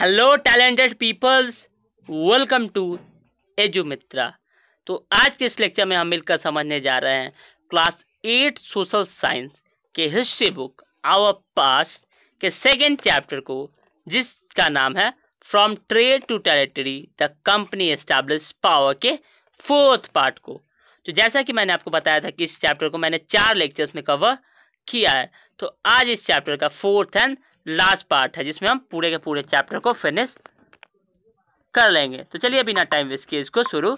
Hello talented peoples welcome to Edu Mitra तो आज के इस लेक्चर में हम मिलकर समझने जा रहे हैं क्लास एट सोशल साइंस के हिस्ट्री बुक आवर पास के सेकेंड चैप्टर को, जिसका नाम है from trade to territory the company establish power के फोर्थ पार्ट को। तो जैसा कि मैंने आपको बताया था कि इस चैप्टर को मैंने चार लेक्चर्स में कवर किया है। तो आज इस चैप्टर का फोर्थ एंड लास्ट पार्ट है, जिसमें हम पूरे के पूरे चैप्टर को फिनिश कर लेंगे। तो चलिए बिना टाइम वेस्ट किए इसको शुरू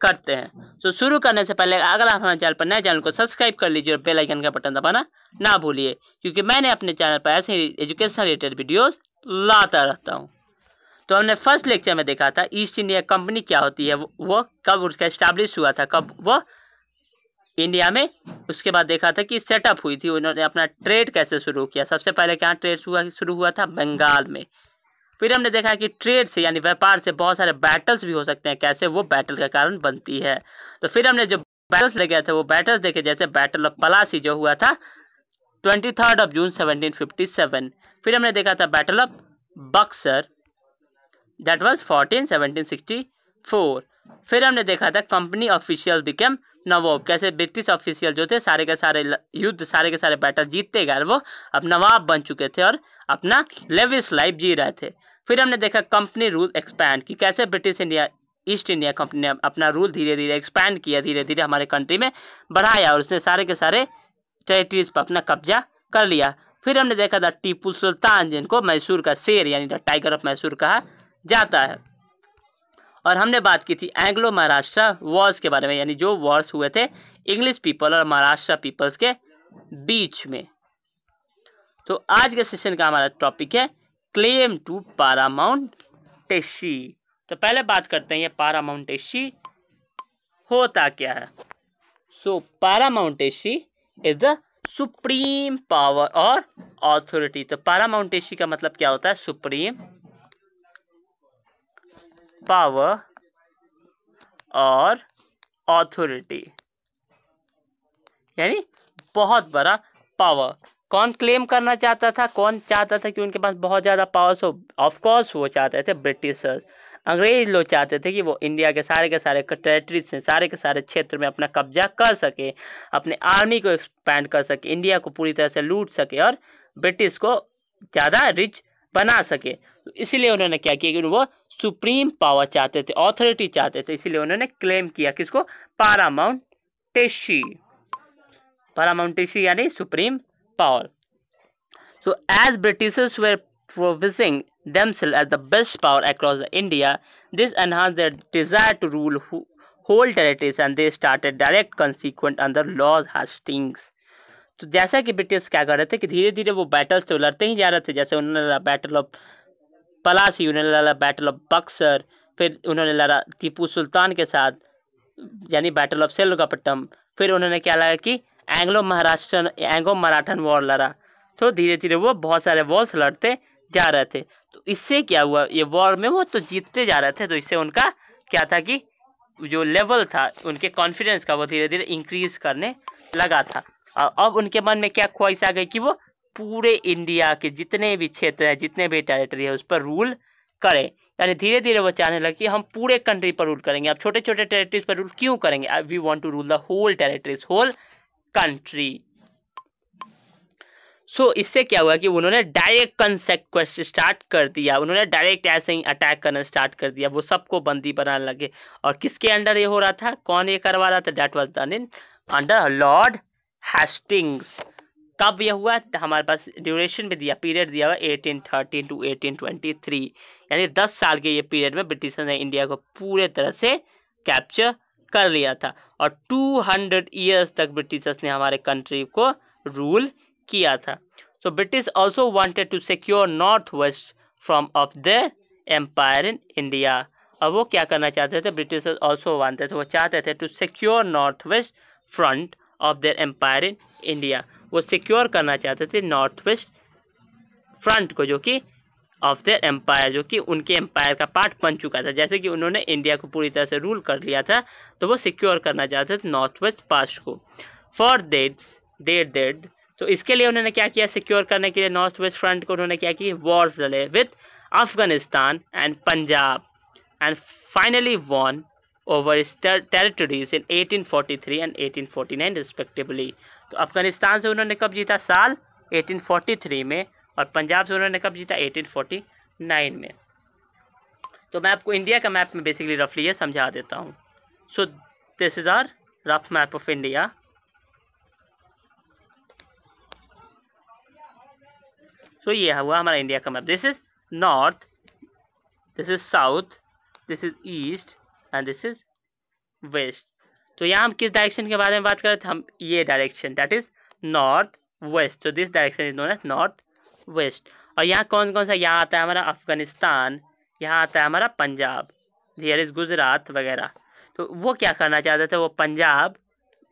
करते हैं। तो शुरू करने से पहले अगर आप हमारे चैनल पर नए चैनल को सब्सक्राइब कर लीजिए और बेल आइकन का बटन दबाना ना भूलिए, क्योंकि मैंने अपने चैनल पर ऐसे ही एजुकेशन रिलेटेड वीडियोस लाता रहता हूँ। तो हमने फ़र्स्ट लेक्चर में देखा था ईस्ट इंडिया कंपनी क्या होती है, वो कब उसका इस्टेब्लिश हुआ था, कब वो इंडिया में। उसके बाद देखा था कि सेटअप हुई थी, उन्होंने अपना ट्रेड कैसे शुरू किया। सबसे पहले कहाँ ट्रेड हुआ, शुरू हुआ था बंगाल में। फिर हमने देखा कि ट्रेड से, यानी व्यापार से बहुत सारे बैटल्स भी हो सकते हैं। कैसे? वो बैटल का कारण बनती है। तो फिर हमने जो बैटल्स ले गए थे, वो बैटल्स देखे, जैसे बैटल ऑफ़ पलासी जो हुआ था twenty third of June seventeen fifty seven फिर हमने देखा था battle of Buxar that was fought in seventeen four फिर हमने देखा था कंपनी ऑफिशियल बिकम नवाब कैसे ब्रिटिश ऑफिशियल जो थे, सारे के सारे युद्ध, सारे के सारे बैटल जीतते गए वो अब नवाब बन चुके थे और अपना लेविस लाइफ जी रहे थे। फिर हमने देखा कंपनी रूल एक्सपैंड कि कैसे British India, east India company ने अपना रूल धीरे धीरे एक्सपैंड किया धीरे धीरे हमारे कंट्री में बढ़ाया और उसने सारे के सारे टेरिटरीज पर अपना कब्जा कर लिया। फिर हमने देखा था टीपू सुल्तान जिनको मैसूर का शेर यानी टाइगर ऑफ़ मैसूर कहा जाता है। और हमने बात की थी एंग्लो महाराष्ट्र वॉर्स के बारे में, यानी जो वॉर्स हुए थे इंग्लिश पीपल और महाराष्ट्र पीपल्स के बीच में। तो आज के सेशन का हमारा टॉपिक है क्लेम टू पारामाउंट टेशी तो पहले बात करते हैं ये पारामाउंटेशी होता क्या है। So paramountcy is the supreme power और ऑथोरिटी तो पारामाउंटेशी का मतलब क्या होता है? सुप्रीम पावर और ऑथोरिटी यानी बहुत बड़ा पावर कौन क्लेम करना चाहता था? कौन चाहता था कि उनके पास बहुत ज़्यादा पावर्स हो? ऑफ़ कोर्स वो चाहते थे ब्रिटिशर्स. अंग्रेज़ लोग चाहते थे कि वो इंडिया के सारे के सारे टेरेटरीज से, सारे के सारे क्षेत्र में अपना कब्जा कर सके, अपने आर्मी को एक्सपैंड कर सके, इंडिया को पूरी तरह से लूट सके और ब्रिटिश को ज़्यादा रिच बना सके तो इसीलिए उन्होंने क्या किया कि वो सुप्रीम पावर चाहते थे ऑथोरिटी चाहते थे इसीलिए उन्होंने क्लेम किया किसको पारामाउंटेशी पारामाउंटेशी यानी supreme power so as Britishers were projecting themselves as the best power across India. This enhanced their desire to rule whole territories and they started direct consequent under laws Hastings. तो जैसा कि British क्या कर रहे थे कि धीरे धीरे वो बैटल्स तो लड़ते ही जा रहे थे। जैसे उन्होंने लड़ा बैटल ऑफ़ पलासी उन्होंने लड़ा बैटल ऑफ़ बक्सर फिर उन्होंने लड़ा टीपू सुल्तान के साथ, यानी बैटल ऑफ़ सेलगापट्टम फिर उन्होंने क्या लगा कि Anglo Maharashtra Anglo Maratha war लड़ा तो धीरे धीरे वो बहुत सारे वॉर्स लड़ते जा रहे थे। तो इससे क्या हुआ? ये वॉर में वो तो जीतते जा रहे थे। तो इससे उनका क्या था कि जो लेवल था, उनके कॉन्फिडेंस का वो धीरे धीरे इंक्रीज करने लगा था। अब उनके मन में क्या ख्वाहिश आ गई कि वो पूरे इंडिया के जितने भी क्षेत्र हैं जितने भी टेरिटरी है उस पर रूल करें। यानी धीरे धीरे वो चाहने लगे कि हम पूरे कंट्री पर रूल करेंगे। अब छोटे छोटे टेरिटरीज पर रूल क्यों करेंगे? We want to rule the whole territories whole country so so, इससे क्या हुआ कि उन्होंने डायरेक्ट कंसेक्वेस्ट स्टार्ट कर दिया। उन्होंने डायरेक्ट ऐसे ही अटैक करना स्टार्ट कर दिया। वो सबको बंदी बनाने लगे। और किसके अंडर ये हो रहा था? कौन ये करवा रहा था? That was done in under Lord Hastings कब यह हुआ? हमारे पास ड्यूरेशन भी दिया पीरियड दिया हुआ eighteen thirteen to eighteen twenty three यानी दस साल के ये पीरियड में ब्रिटिशर ने इंडिया को पूरे तरह से कैप्चर कर लिया था। और टू हंड्रेड ईयर्स तक ब्रिटिशर्स ने हमारे कंट्री को रूल किया था। So British also wanted to secure north west from of the empire in India अब वो क्या करना चाहते थे? ब्रिटिश ऑल्सो वांटेड थे वो चाहते थे to secure north west front of their empire in India वो सिक्योर करना चाहते थे नॉर्थ वेस्ट फ्रंट को, जो कि ऑफ़ देयर एम्पायर जो कि उनके एम्पायर का पार्ट बन चुका था। जैसे कि उन्होंने इंडिया को पूरी तरह से रूल कर लिया था तो वो सिक्योर करना चाहते थे नॉर्थ वेस्ट पास्ट को। फॉर देट देट देट तो इसके लिए उन्होंने क्या किया? सिक्योर करने के लिए नॉर्थ वेस्ट फ्रंट को उन्होंने क्या किया? वॉर्स लड़े with Afghanistan and Punjab and finally won over its ter, territories in 1843 and 1849 respectively. तो अफ़गानिस्तान से उन्होंने कब जीता? साल 1843 में और पंजाब से उन्होंने कब जीता? 1849 में। तो मैं आपको इंडिया का मैप में बेसिकली रफली ये समझा देता हूँ। So this is our rough map of India so ये हुआ हमारा इंडिया का map this is north this is south this is east and this is west तो यहाँ हम किस डायरेक्शन के बारे में बात कर थे? हम ये direction that is north west तो this direction is known as north west और यहाँ कौन कौन सा यहाँ आता है? हमारा अफ़गानिस्तान, यहाँ आता है हमारा पंजाब. हियर इज़ गुजरात वगैरह. तो वो क्या करना चाहते थे? वो पंजाब,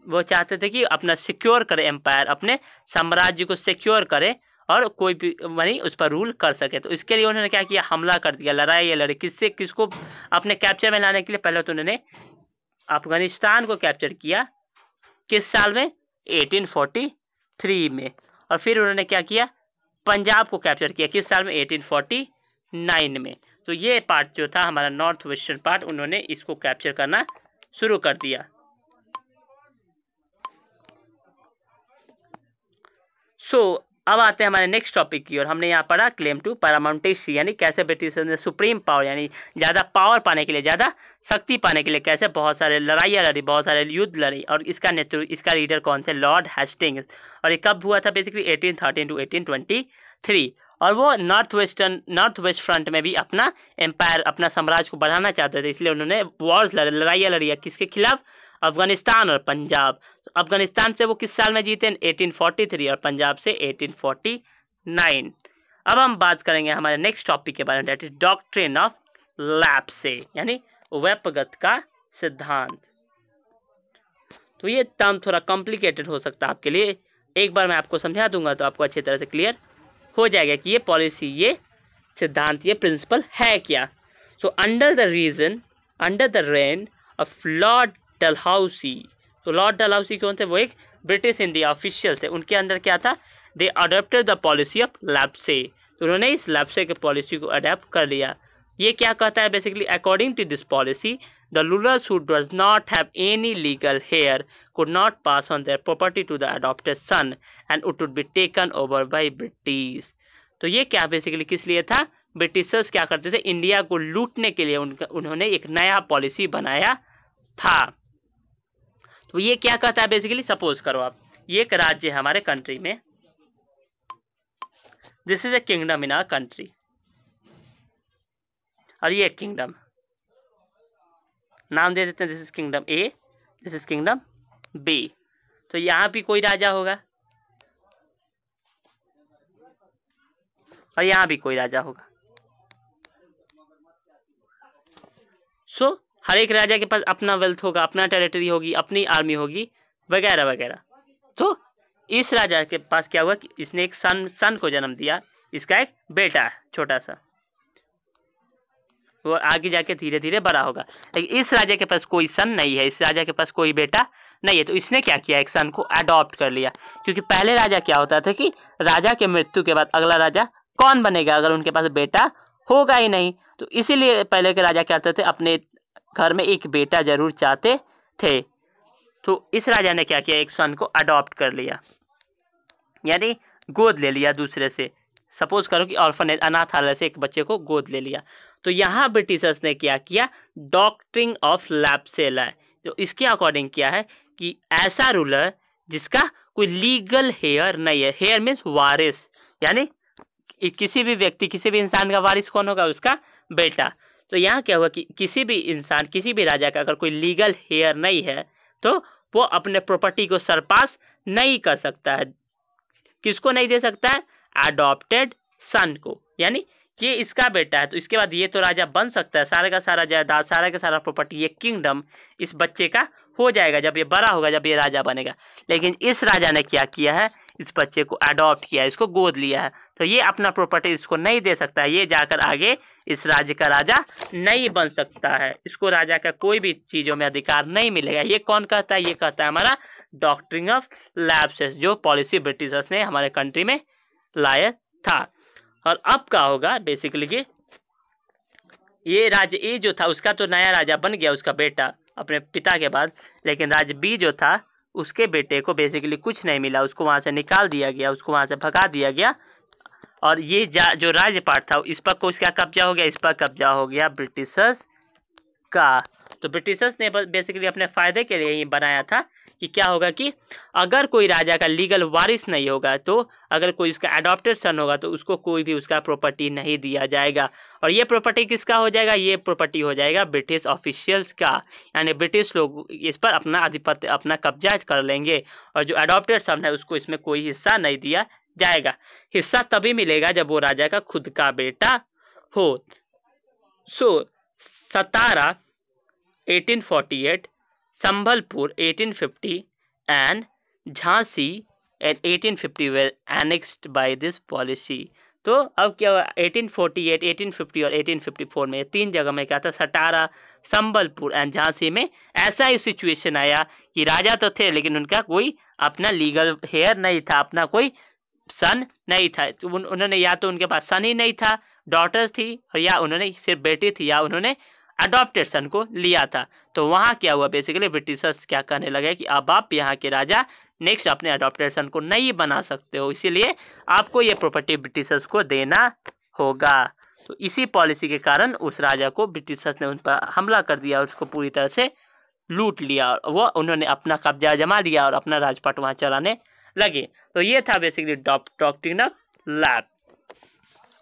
वो चाहते थे कि अपना सिक्योर करे एम्पायर अपने साम्राज्य को सिक्योर करे और कोई भी मनी उस पर रूल कर सके। तो इसके लिए उन्होंने क्या किया? हमला कर दिया लड़ाई या लड़े किससे किसको अपने कैप्चर में लाने के लिए पहले तो उन्होंने अफ़गानिस्तान को कैप्चर किया किस साल में? 1843 में। और फिर उन्होंने क्या किया? पंजाब को कैप्चर किया किस साल में? 1849 में। तो ये पार्ट जो था हमारा नॉर्थ वेस्टर्न पार्ट उन्होंने इसको कैप्चर करना शुरू कर दिया। सो so, अब आते हैं हमारे नेक्स्ट टॉपिक की और हमने यहाँ पढ़ा क्लेम टू पैरामाउंटेसी यानी कैसे ब्रिटिश ने सुप्रीम पावर यानी ज़्यादा पावर पाने के लिए, ज़्यादा शक्ति पाने के लिए कैसे बहुत सारे लड़ाइयाँ लड़ी, बहुत सारे युद्ध लड़ी, और इसका नेतृत्व, इसका लीडर कौन थे? लॉर्ड हेस्टिंग्स और ये कब हुआ था basically eighteen to eighteen twenty three और वो north western north west front में भी अपना एम्पायर अपना साम्राज्य को बढ़ाना चाहते थे, इसलिए उन्होंने वॉर्स लड़े लड़ाइयाँ लड़ी किसके खिलाफ? अफ़गानिस्तान और पंजाब। अफ़गानिस्तान से वो किस साल में जीते? 1843 और पंजाब से 1849 अब हम बात करेंगे हमारे नेक्स्ट टॉपिक के बारे में that is doctrine of lapse से यानी वेपगत का सिद्धांत। तो ये टर्म थोड़ा कॉम्प्लिकेटेड हो सकता है आपके लिए। एक बार मैं आपको समझा दूँगा तो आपको अच्छी तरह से क्लियर हो जाएगा कि ये पॉलिसी ये सिद्धांत, ये प्रिंसिपल है क्या। So under the region under the reign of Lord Dalhousie तो लॉर्ड डलहाउसी कौन थे? वो एक ब्रिटिश इंडिया ऑफिशियल थे। उनके अंदर क्या था? They adopted the policy of lapse तो उन्होंने इस लैप्से के पॉलिसी को अडेप्ट कर लिया। ये क्या कहता है? Basically according to this policy the rulers who does not have any legal heir could not pass on their property to the adopted son and it would be taken over by British तो ये क्या basically किस लिए था? Britishers क्या करते थे? India को लूटने के लिए उनका उन्होंने एक नया पॉलिसी बनाया था। तो ये क्या कहता है बेसिकली सपोज़ करो आप ये एक राज्य है हमारे कंट्री में। This is a kingdom in our country और ये किंगडम नाम दे देते हैं this is kingdom A this is kingdom B तो यहाँ भी कोई राजा होगा। और यहाँ भी कोई राजा होगा। सो so, हर एक राजा के पास अपना वेल्थ होगा, अपना टेरिटरी होगी, अपनी आर्मी होगी, वगैरह वगैरह। तो इस राजा के पास क्या हुआ कि इसने एक सन सन को जन्म दिया। इसका एक बेटा है, छोटा सा। वो आगे जाके धीरे धीरे बड़ा होगा। लेकिन इस राजा के पास कोई सन नहीं है, इस राजा के पास कोई बेटा नहीं है। तो इसने क्या किया? एक सन को अडॉप्ट कर लिया। क्योंकि पहले राजा क्या होता था कि राजा के मृत्यु के बाद अगला राजा कौन बनेगा अगर उनके पास बेटा होगा ही नहीं? तो इसीलिए पहले के राजा क्या करते थे? अपने घर में एक बेटा ज़रूर चाहते थे। तो इस राजा ने क्या किया? एक सन को अडॉप्ट कर लिया। यानी गोद ले लिया दूसरे से। सपोज़ करो कि ऑर्फनेज अनाथालय से एक बच्चे को गोद ले लिया। तो यहाँ ब्रिटिशर्स ने क्या किया? डॉक्टरिंग ऑफ़ लैपसेला तो इसके अकॉर्डिंग क्या है कि ऐसा रूलर जिसका कोई लीगल हेयर नहीं है। हेयर मीन्स वारिस। यानी किसी भी व्यक्ति, किसी भी इंसान का वारिस कौन होगा? उसका बेटा। तो यहाँ क्या हुआ कि किसी भी इंसान, किसी भी राजा का अगर कोई लीगल हेयर नहीं है तो वो अपने प्रॉपर्टी को सरपास नहीं कर सकता है। किसको नहीं दे सकता है? अडॉप्टेड सन को। यानी ये इसका बेटा है तो इसके बाद ये तो राजा बन सकता है। सारे का सारा जायदाद, सारा का सारा प्रॉपर्टी ये किंगडम इस बच्चे का हो जाएगा, जब ये बड़ा होगा, जब ये राजा बनेगा। लेकिन इस राजा ने क्या किया है? इस बच्चे को अडॉप्ट किया, इसको गोद लिया है। तो ये अपना प्रॉपर्टी इसको नहीं दे सकता है ये जाकर आगे इस राज्य का राजा नहीं बन सकता है। इसको राजा का कोई भी चीज़ों में अधिकार नहीं मिलेगा। ये कौन कहता है? ये कहता है हमारा डॉक्टरिंग ऑफ़ लैब्सेस जो पॉलिसी ब्रिटिशर्स ने हमारे कंट्री में लाया था। और अब क्या होगा? बेसिकली कि ये राज्य ए जो था, उसका तो नया राजा बन गया, उसका बेटा, अपने पिता के बाद। लेकिन राज्य बी जो था उसके बेटे को बेसिकली कुछ नहीं मिला। उसको वहाँ से निकाल दिया गया उसको वहाँ से भगा दिया गया। और ये जा, जो राज्यपाठ था इस पर कुछ क्या कब्जा हो गया इस पर कब्जा हो गया ब्रिटिशर्स का। तो ब्रिटिशर्स ने बेसिकली अपने फ़ायदे के लिए ही बनाया था। कि क्या होगा कि अगर कोई राजा का लीगल वारिस नहीं होगा तो अगर कोई उसका अडॉप्टेड सन होगा तो उसको कोई भी उसका प्रॉपर्टी नहीं दिया जाएगा। और ये प्रॉपर्टी किसका हो जाएगा? ये प्रॉपर्टी हो जाएगा ब्रिटिश ऑफिशियल्स का। यानी ब्रिटिश लोग इस पर अपना आधिपत्य अपना कब्जा कर लेंगे और जो अडॉप्टेड सन है उसको इसमें कोई हिस्सा नहीं दिया जाएगा। हिस्सा तभी मिलेगा जब वो राजा का खुद का बेटा हो। सो सतारा 1848, Sambhalpur 1850 and Jhansi in 1850 were annexed by this policy. तो अब क्या हुआ? 1848, 1850 और 1854 में तीन जगह में क्या था? सटारा संबलपुर एंड झांसी में ऐसा ही सिचुएशन आया कि राजा तो थे लेकिन उनका कोई अपना लीगल हेयर नहीं था अपना कोई सन नहीं था। तो उन, उन्होंने या तो उनके पास सन ही नहीं था डॉटर्स थी और या उन्होंने सिर्फ़ बेटी थी या उन्होंने अडॉप्टेड को लिया था। तो वहाँ क्या हुआ? बेसिकली ब्रिटिशर्स क्या कहने लगे कि अब आप यहाँ के राजा नेक्स्ट अपने अडॉप्टेड सन को नहीं बना सकते हो। इसीलिए आपको ये प्रॉपर्टी ब्रिटिशर्स को देना होगा। तो इसी पॉलिसी के कारण उस राजा को ब्रिटिशर्स ने उन पर हमला कर दिया उसको पूरी तरह से लूट लिया और वो उन्होंने अपना कब्जा जमा लिया और अपना राजपाट वहाँ चलाने लगे। तो ये था basically doctrine of lapse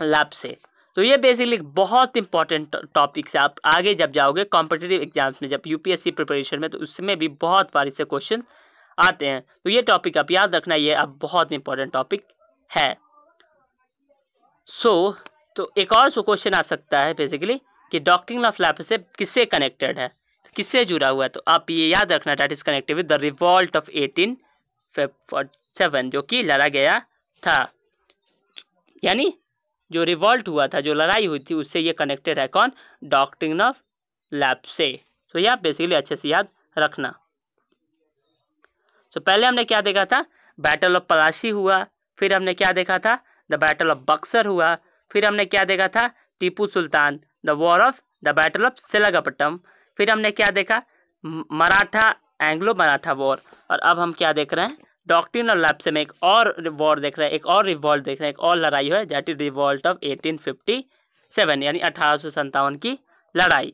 lapse से। तो ये बेसिकली बहुत इंपॉर्टेंट टॉपिक्स है आप आगे जब जाओगे कॉम्पिटेटिव एग्ज़ाम्स में जब यूपीएससी प्रिपरेशन में तो उसमें भी बहुत बार से क्वेश्चन आते हैं। तो ये टॉपिक आप याद रखना ये अब बहुत इंपॉर्टेंट टॉपिक है। सो so, तो एक और सो क्वेश्चन आ सकता है बेसिकली कि डॉक्टरिंग ऑफ़ लैप से किससे कनेक्टेड है? किससे जुड़ा हुआ है? तो आप ये याद रखना that is connected with the revolt of eighteen seven जो कि लड़ा गया था। यानी जो रिवॉल्ट हुआ था, जो लड़ाई हुई थी, उससे ये कनेक्टेड है कौन? डॉक्ट्रिन ऑफ़ लैब से तो यह बेसिकली अच्छे से याद रखना। तो पहले हमने क्या देखा था? बैटल ऑफ़ पलासी हुआ, फिर हमने क्या देखा था? द बैटल ऑफ़ बक्सर हुआ, फिर हमने क्या देखा था? Tipu Sultan the war of the battle of Seringapatam फिर हमने क्या देखा? मराठा एंग्लो मराठा वॉर और अब हम क्या देख रहे हैं? डॉक्ट्रिन और लैप्स में एक और वॉर देख रहे हैं एक और रिवॉल्ट देख रहे हैं एक और लड़ाई है दैट इज़ रिवॉल्ट ऑफ़ 1857 यानी अठारह की लड़ाई।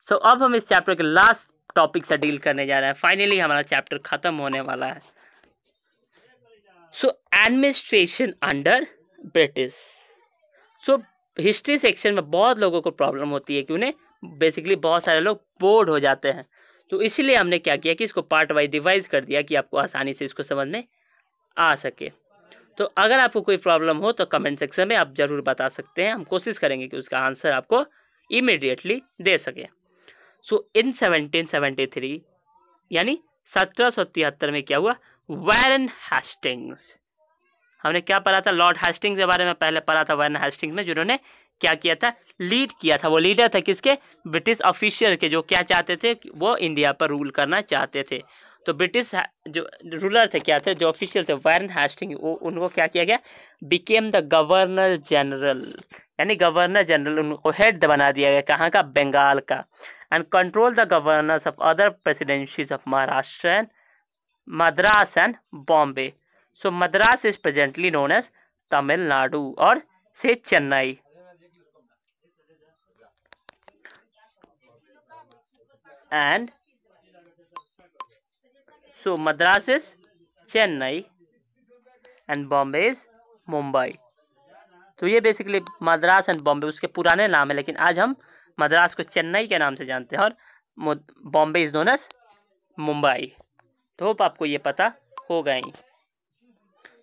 सो so, अब हम इस चैप्टर के लास्ट टॉपिक से डील करने जा रहे हैं। फाइनली हमारा चैप्टर खत्म होने वाला है। So administration under British so history section में बहुत लोगों को प्रॉब्लम होती है कि उन्हें बेसिकली बहुत सारे लोग बोर्ड हो जाते हैं। तो इसलिए हमने क्या किया कि इसको पार्ट वाइज डिवाइज कर दिया कि आपको आसानी से इसको समझ में आ सके। तो अगर आपको कोई प्रॉब्लम हो तो कमेंट सेक्शन में आप ज़रूर बता सकते हैं। हम कोशिश करेंगे कि उसका आंसर आपको इमिडिएटली दे सके। So in seventeen seventy three यानी सत्रह सौ तिहत्तर में क्या हुआ? वैरन हेस्टिंग्स हमने क्या पढ़ा था? लॉर्ड हेस्टिंग्स के बारे में पहले पढ़ा था वैरन हेस्टिंग्स में, जिन्होंने क्या किया था? लीड किया था। वो लीडर था किसके? ब्रिटिश ऑफिशियल के, जो क्या चाहते थे, वो इंडिया पर रूल करना चाहते थे। तो ब्रिटिश जो रूलर थे, क्या थे? जो ऑफिशियल थे वायरन हैस्टिंग वो, उनको क्या किया गया? बिकेम द गवर्नर जनरल यानी गवर्नर जनरल उनको हेड बना दिया गया, कहाँ का? बंगाल का। And control the governors of other presidencies of Maharashtra and Madras and Bombay so Madras is presently known as Tamil Nadu और से Chennai and so Madras is Chennai and Bombay is Mumbai तो ये बेसिकली मद्रास एंड बॉम्बे उसके पुराने नाम है, लेकिन आज हम मद्रास को चेन्नई के नाम से जानते हैं और Bombay is known as Mumbai तो होप आपको ये पता हो। गई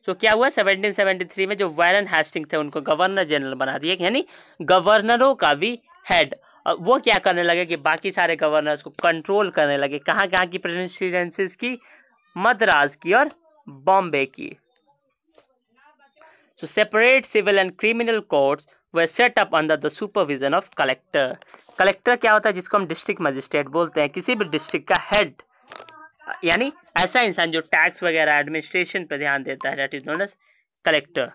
तो क्या हुआ? 1773 में जो वायरन हेस्टिंग थे, उनको गवर्नर जनरल बना दिया, यानी गवर्नरों का भी हेड वो क्या करने लगे कि बाकी सारे गवर्नर्स को कंट्रोल करने लगे कहाँ कहाँ की प्रेसिडेंसीज की मद्रास की और बॉम्बे की। So separate civil and criminal courts were set up under the supervision of collector collector क्या होता है, जिसको हम डिस्ट्रिक्ट मजिस्ट्रेट बोलते हैं, किसी भी डिस्ट्रिक्ट का हेड यानी ऐसा इंसान जो टैक्स वगैरह एडमिनिस्ट्रेशन पर ध्यान देता है that is known as collector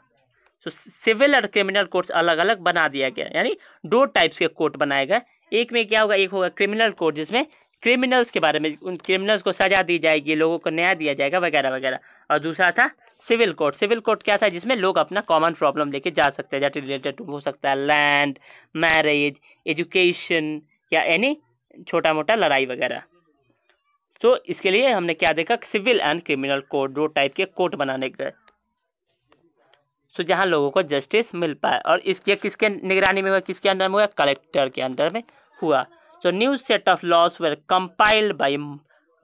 so civil और क्रिमिनल कोर्ट्स अलग अलग बना दिया गया। यानी दो टाइप्स के कोर्ट बनाए गए। एक में क्या होगा? एक होगा क्रिमिनल कोर्ट जिसमें क्रिमिनल्स के बारे में, उन क्रिमिनल्स को सजा दी जाएगी, लोगों को न्याय दिया जाएगा, वगैरह वगैरह। और दूसरा था सिविल कोर्ट सिविल कोर्ट क्या था? जिसमें लोग अपना कॉमन प्रॉब्लम लेके जा सकते हैं, जैसे रिलेटेड हो सकता है लैंड मैरिज एजुकेशन या एनी छोटा मोटा लड़ाई वगैरह। तो इसके लिए हमने क्या देखा? सिविल एंड क्रिमिनल कोर्ट दो टाइप के कोर्ट बनाने गए। सो जहाँ लोगों को जस्टिस मिल पाए। और इसके, किसके निगरानी में हुआ, किसके अंडर में हुआ? कलेक्टर के अंडर में हुआ। So new set of laws were compiled by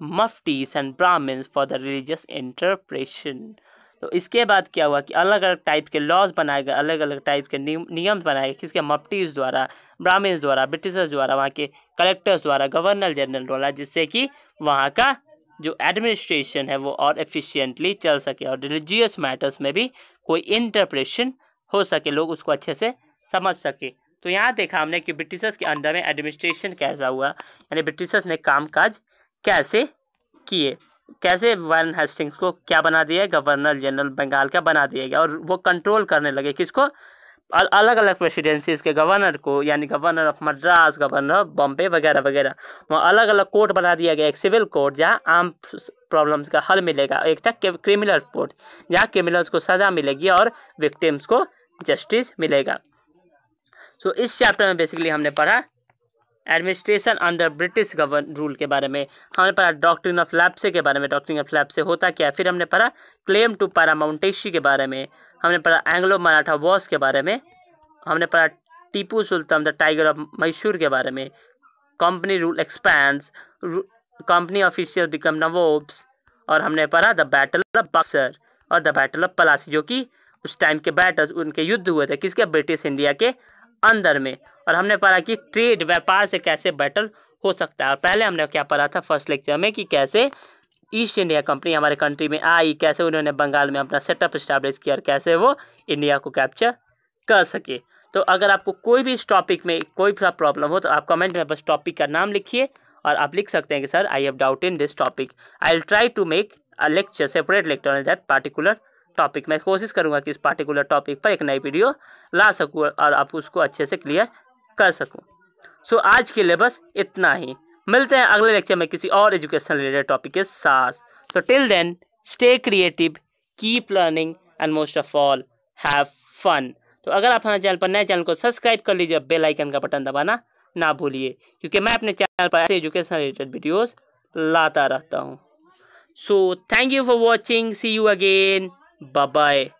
muftis and Brahmins for the religious interpretation तो इसके बाद क्या हुआ कि अलग अलग टाइप के लॉज बनाए गए अलग अलग टाइप के नियम बनाए गए। किसके? मफ्टीज द्वारा ब्राह्मण्स द्वारा ब्रिटिशर्स द्वारा, वहाँ के कलेक्टर्स द्वारा गवर्नर जनरल द्वारा, जिससे कि वहाँ का जो एडमिनिस्ट्रेशन है वो और एफिशिएंटली चल सके। और रिलीजियस मैटर्स में भी कोई इंटरप्रेशन हो सके, लोग उसको अच्छे से समझ सके। तो यहाँ देखा हमने कि ब्रिटिशर्स के अंडर में एडमिनिस्ट्रेशन कैसा हुआ, यानी ब्रिटिशर्स ने काम काज कैसे किए, कैसे वन हेस्टिंग्स को क्या बना दिया गवर्नर जनरल बंगाल का बना दिया गया, और वो कंट्रोल करने लगे, किसको? अलग अलग प्रेसिडेंसीज के गवर्नर को यानी governor of Madras governor of Bombay वगैरह वगैरह वहाँ अलग अलग कोर्ट बना दिया गया एक सिविल कोर्ट जहाँ आम प्रॉब्लम्स का हल मिलेगा एक था क्रिमिनल कोर्ट जहाँ क्रिमिनल्स को सज़ा मिलेगी और विक्टिम्स को जस्टिस मिलेगा। सो so, इस चैप्टर में बेसिकली हमने पढ़ा administration under British govern rule के बारे में हमने पढ़ा डॉक्ट्रिन ऑफ़ लैप्से के बारे में डॉक्ट्रिन ऑफ़ लैप्से होता क्या फिर हमने पढ़ा क्लेम टू पैरामाउंटेशी के बारे में हमने पढ़ा एंग्लो मराठा वॉस के बारे में, हमने पढ़ा Tipu Sultan the tiger of Mysore के बारे में, company rule expand company official become nabobs और हमने पढ़ा द बैटल ऑफ़ बक्सर और द बैटल ऑफ़ पलासी, जो कि उस टाइम के बैटल उनके युद्ध हुए थे, किसके, ब्रिटिश इंडिया के अंदर में। और हमने पढ़ा कि ट्रेड, व्यापार से कैसे बैटल हो सकता है। और पहले हमने क्या पढ़ा था, फ़र्स्ट लेक्चर में, कि कैसे ईस्ट इंडिया कंपनी हमारे कंट्री में आई कैसे उन्होंने बंगाल में अपना सेटअप इस्टेब्लिश किया और कैसे वो इंडिया को कैप्चर कर सके। तो अगर आपको कोई भी इस टॉपिक में कोई भी प्रॉब्लम हो तो आप कमेंट में बस टॉपिक का नाम लिखिए और आप लिख सकते हैं कि sir I have doubt in this topic I will try to make a lecture separate lecture in that particular topic मैं कोशिश करूँगा कि इस पार्टिकुलर टॉपिक पर एक नई वीडियो ला सकूँ और आप उसको अच्छे से क्लियर कर सकूँ। सो so, आज के लिए बस इतना ही। मिलते हैं अगले लेक्चर में किसी और एजुकेशन रिलेटेड टॉपिक के साथ। तो till then stay creative keep learning and most of all have fun तो अगर आप हमारे चैनल पर नए चैनल को सब्सक्राइब कर लीजिए बेल आइकन का बटन दबाना ना भूलिए, क्योंकि मैं अपने चैनल पर ऐसे एजुकेशन रिलेटेड वीडियोस लाता रहता हूँ। So thank you for watching see you again bye bye